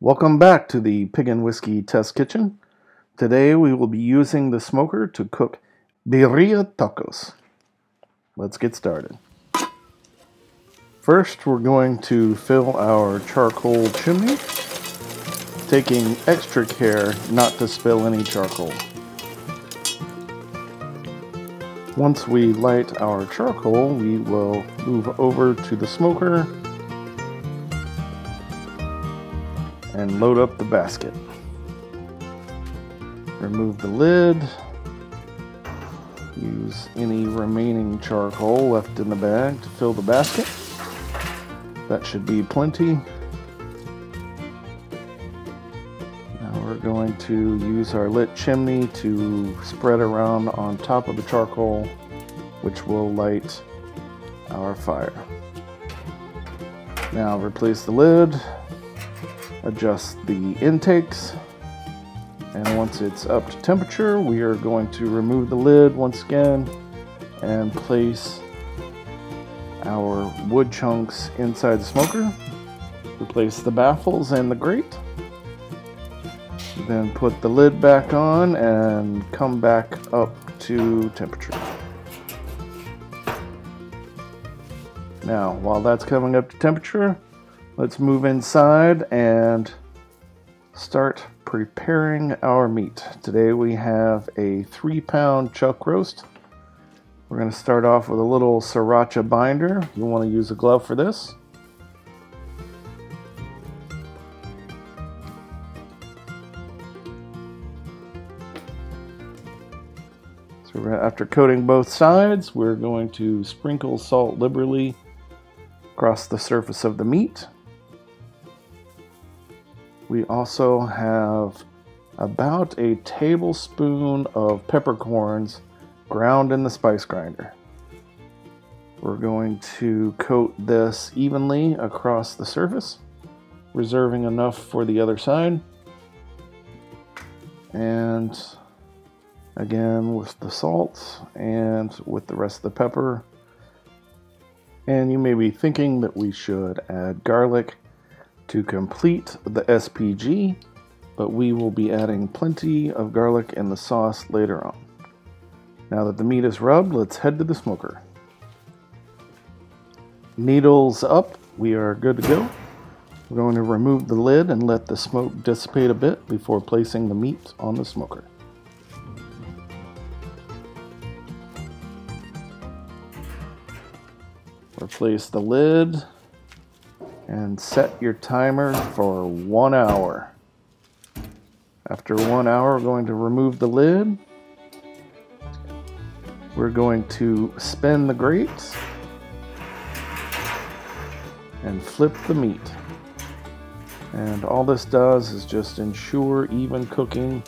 Welcome back to the Pig and Whiskey Test Kitchen. Today we will be using the smoker to cook birria tacos. Let's get started. First we're going to fill our charcoal chimney, taking extra care not to spill any charcoal. Once we light our charcoal, we will move over to the smoker and load up the basket. Remove the lid. Use any remaining charcoal left in the bag to fill the basket. That should be plenty. Now we're going to use our lit chimney to spread around on top of the charcoal, which will light our fire. Now replace the lid adjust the intakes. And once it's up to temperature, we are going to remove the lid once again and place our wood chunks inside the smoker. Replace the baffles and the grate. Then put the lid back on and come back up to temperature. Now, while that's coming up to temperature, Let's move inside and start preparing our meat. Today we have a three pound chuck roast. We're going to start off with a little sriracha binder. You want to use a glove for this. So after coating both sides, we're going to sprinkle salt liberally across the surface of the meat. We also have about a tablespoon of peppercorns ground in the spice grinder. We're going to coat this evenly across the surface, reserving enough for the other side. And again with the salt and with the rest of the pepper. And you may be thinking that we should add garlic to complete the SPG, but we will be adding plenty of garlic in the sauce later on. Now that the meat is rubbed, let's head to the smoker. Needles up, we are good to go. We're going to remove the lid and let the smoke dissipate a bit before placing the meat on the smoker. Replace the lid and set your timer for one hour. After one hour, we're going to remove the lid. We're going to spin the grates and flip the meat. And all this does is just ensure even cooking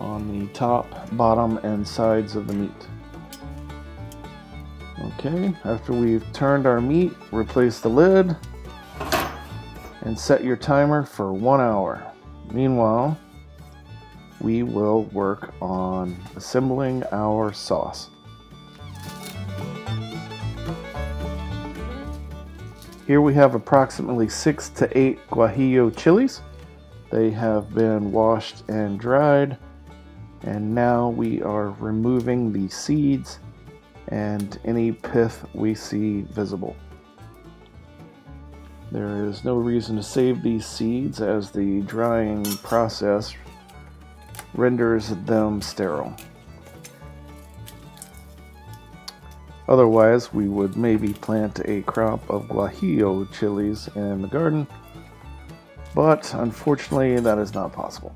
on the top, bottom, and sides of the meat. Okay, after we've turned our meat, replace the lid and set your timer for one hour. Meanwhile, we will work on assembling our sauce. Here we have approximately six to eight guajillo chilies. They have been washed and dried and now we are removing the seeds and any pith we see visible. There is no reason to save these seeds as the drying process renders them sterile. Otherwise, we would maybe plant a crop of guajillo chilies in the garden, but unfortunately that is not possible.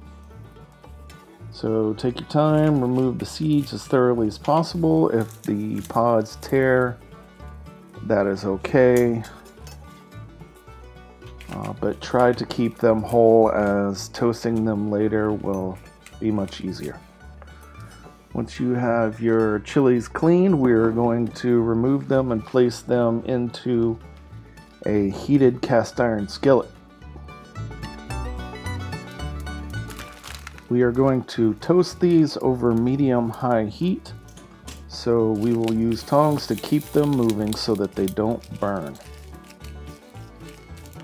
So take your time, remove the seeds as thoroughly as possible. If the pods tear, that is okay uh, but try to keep them whole as toasting them later will be much easier. Once you have your chilies cleaned, we're going to remove them and place them into a heated cast iron skillet. We are going to toast these over medium-high heat, so we will use tongs to keep them moving so that they don't burn.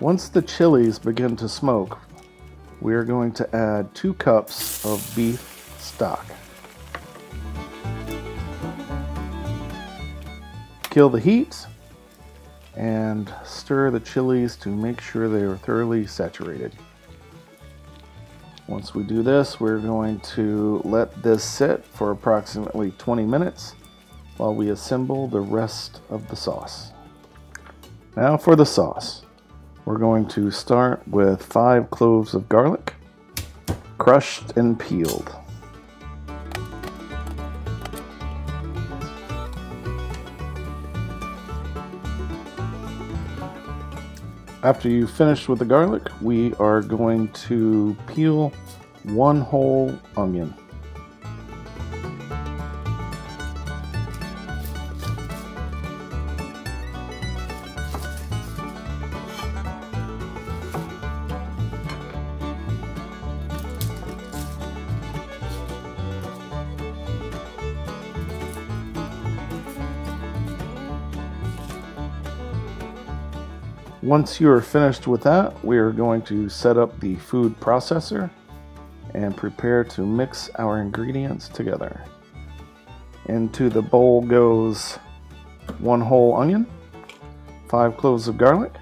Once the chilies begin to smoke, we're going to add two cups of beef stock. Kill the heat and stir the chilies to make sure they are thoroughly saturated. Once we do this, we're going to let this sit for approximately 20 minutes while we assemble the rest of the sauce. Now for the sauce. We're going to start with five cloves of garlic, crushed and peeled. After you finish with the garlic, we are going to peel one whole onion. Once you are finished with that, we are going to set up the food processor and prepare to mix our ingredients together. Into the bowl goes one whole onion, five cloves of garlic,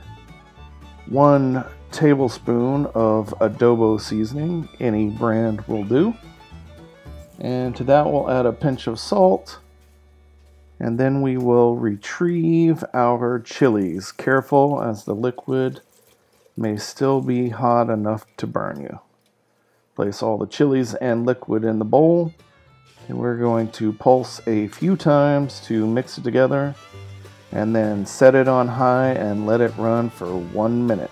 one tablespoon of adobo seasoning, any brand will do. And to that we'll add a pinch of salt, and then we will retrieve our chilies, careful as the liquid may still be hot enough to burn you. Place all the chilies and liquid in the bowl, and we're going to pulse a few times to mix it together, and then set it on high and let it run for one minute.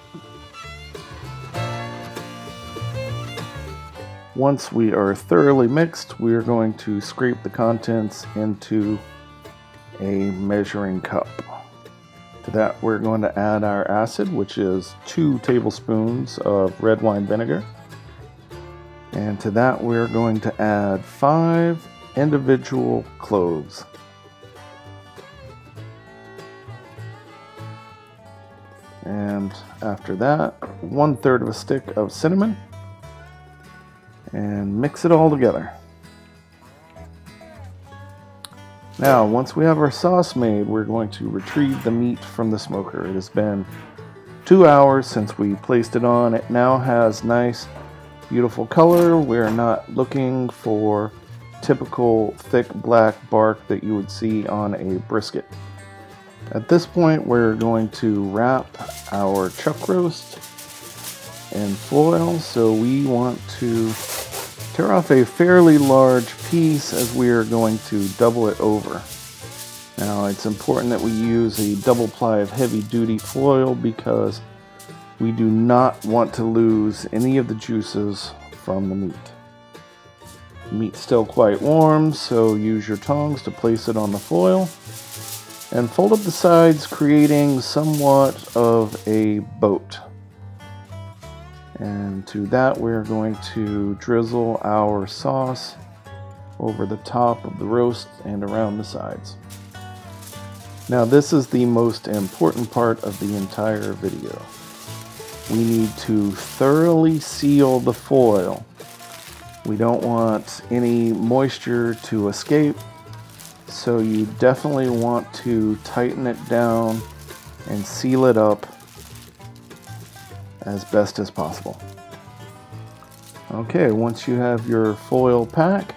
Once we are thoroughly mixed, we are going to scrape the contents into a measuring cup. To that we're going to add our acid, which is two tablespoons of red wine vinegar. And to that we're going to add five individual cloves. And after that, one third of a stick of cinnamon. And mix it all together. Now, once we have our sauce made, we're going to retrieve the meat from the smoker. It has been two hours since we placed it on. It now has nice, beautiful color. We're not looking for typical thick black bark that you would see on a brisket. At this point, we're going to wrap our chuck roast in foil. So we want to Tear off a fairly large piece as we are going to double it over. Now it's important that we use a double ply of heavy duty foil because we do not want to lose any of the juices from the meat. Meat's still quite warm, so use your tongs to place it on the foil and fold up the sides creating somewhat of a boat. And to that we're going to drizzle our sauce over the top of the roast and around the sides. Now this is the most important part of the entire video. We need to thoroughly seal the foil. We don't want any moisture to escape, so you definitely want to tighten it down and seal it up as best as possible. Okay, once you have your foil pack,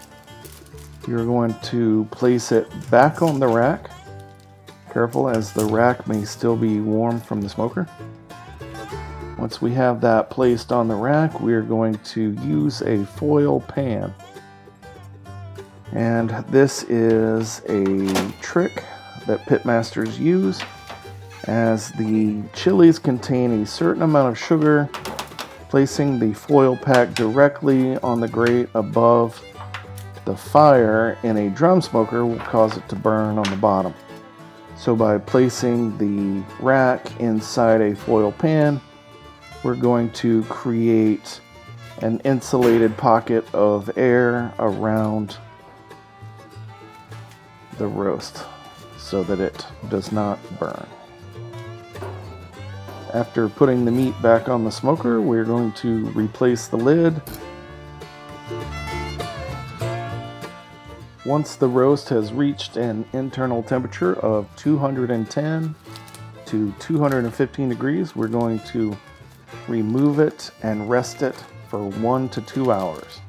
you're going to place it back on the rack. Careful as the rack may still be warm from the smoker. Once we have that placed on the rack, we are going to use a foil pan. And this is a trick that pitmasters use as the chilies contain a certain amount of sugar. Placing the foil pack directly on the grate above the fire in a drum smoker will cause it to burn on the bottom. So by placing the rack inside a foil pan, we're going to create an insulated pocket of air around the roast so that it does not burn. After putting the meat back on the smoker, we're going to replace the lid. Once the roast has reached an internal temperature of 210 to 215 degrees, we're going to remove it and rest it for one to two hours.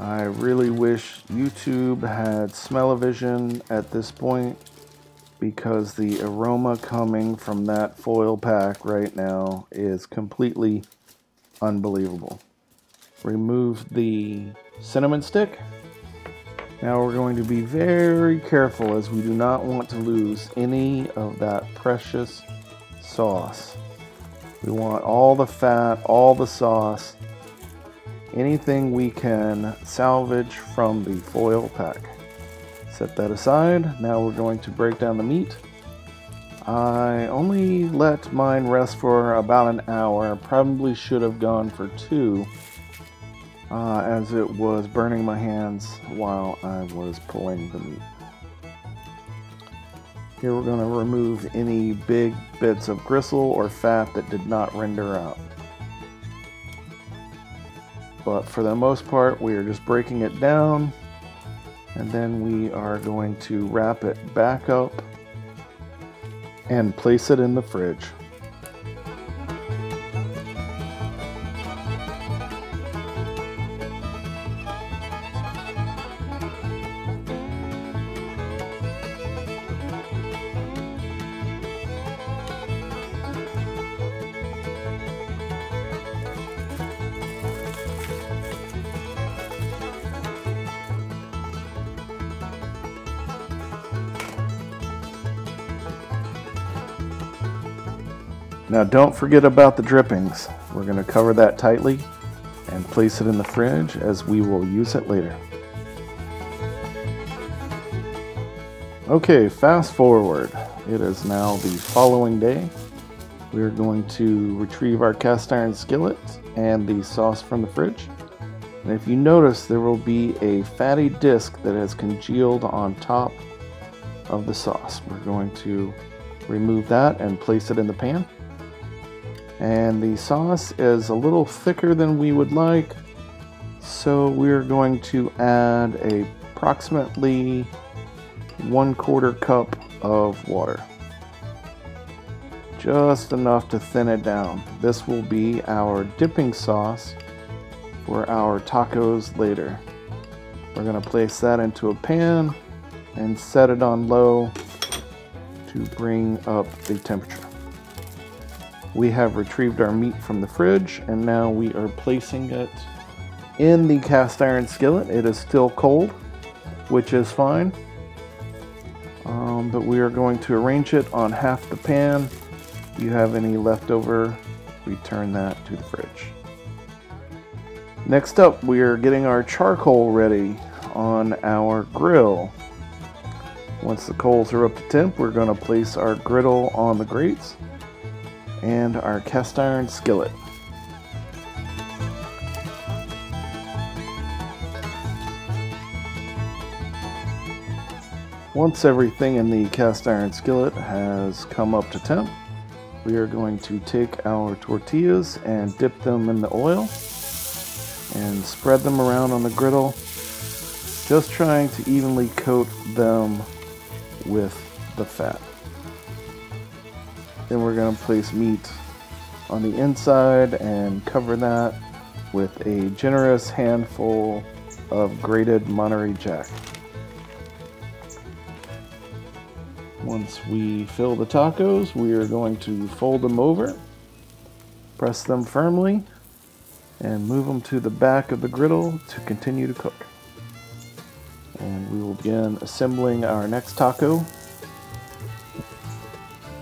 I really wish YouTube had smell-o-vision at this point because the aroma coming from that foil pack right now is completely unbelievable. Remove the cinnamon stick. Now we're going to be very careful as we do not want to lose any of that precious sauce. We want all the fat, all the sauce, anything we can salvage from the foil pack. Set that aside. Now we're going to break down the meat. I only let mine rest for about an hour. Probably should have gone for two uh, as it was burning my hands while I was pulling the meat. Here we're going to remove any big bits of gristle or fat that did not render out. But for the most part, we are just breaking it down and then we are going to wrap it back up and place it in the fridge. Now don't forget about the drippings. We're going to cover that tightly and place it in the fridge as we will use it later. Okay, fast forward. It is now the following day. We're going to retrieve our cast iron skillet and the sauce from the fridge. And if you notice, there will be a fatty disc that has congealed on top of the sauce. We're going to remove that and place it in the pan. And the sauce is a little thicker than we would like. So we're going to add a approximately one quarter cup of water. Just enough to thin it down. This will be our dipping sauce for our tacos later. We're going to place that into a pan and set it on low to bring up the temperature. We have retrieved our meat from the fridge and now we are placing it in the cast iron skillet. It is still cold, which is fine. Um, but we are going to arrange it on half the pan. If you have any leftover, return that to the fridge. Next up, we are getting our charcoal ready on our grill. Once the coals are up to temp, we're going to place our griddle on the grates and our cast iron skillet. Once everything in the cast iron skillet has come up to temp, we are going to take our tortillas and dip them in the oil and spread them around on the griddle, just trying to evenly coat them with the fat. Then we're going to place meat on the inside and cover that with a generous handful of grated Monterey Jack. Once we fill the tacos, we are going to fold them over, press them firmly, and move them to the back of the griddle to continue to cook. And we will begin assembling our next taco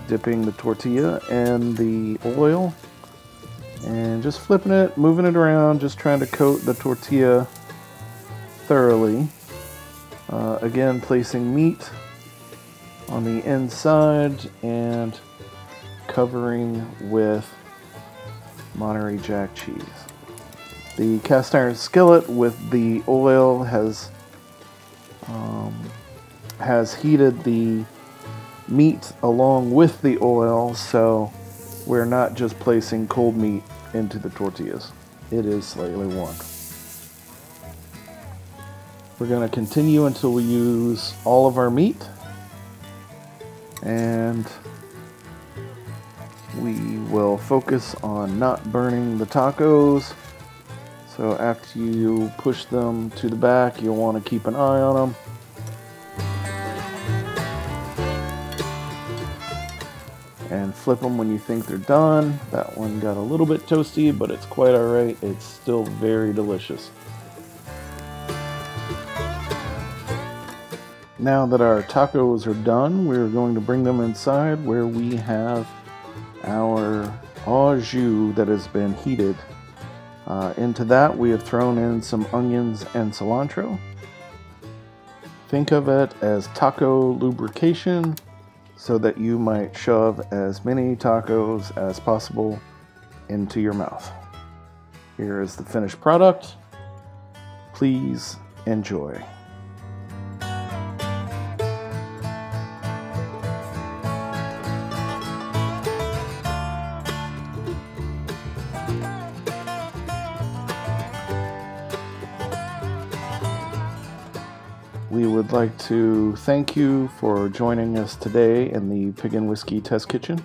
dipping the tortilla and the oil and just flipping it, moving it around, just trying to coat the tortilla thoroughly. Uh, again, placing meat on the inside and covering with Monterey Jack cheese. The cast iron skillet with the oil has um, has heated the meat along with the oil, so we're not just placing cold meat into the tortillas. It is slightly warmed. We're going to continue until we use all of our meat. And we will focus on not burning the tacos. So after you push them to the back, you'll want to keep an eye on them. And flip them when you think they're done. That one got a little bit toasty, but it's quite alright. It's still very delicious. Now that our tacos are done, we're going to bring them inside where we have our au jus that has been heated. Uh, into that, we have thrown in some onions and cilantro. Think of it as taco lubrication so that you might shove as many tacos as possible into your mouth. Here is the finished product. Please enjoy. We would like to thank you for joining us today in the Pig and Whiskey Test Kitchen.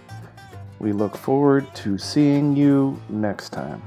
We look forward to seeing you next time.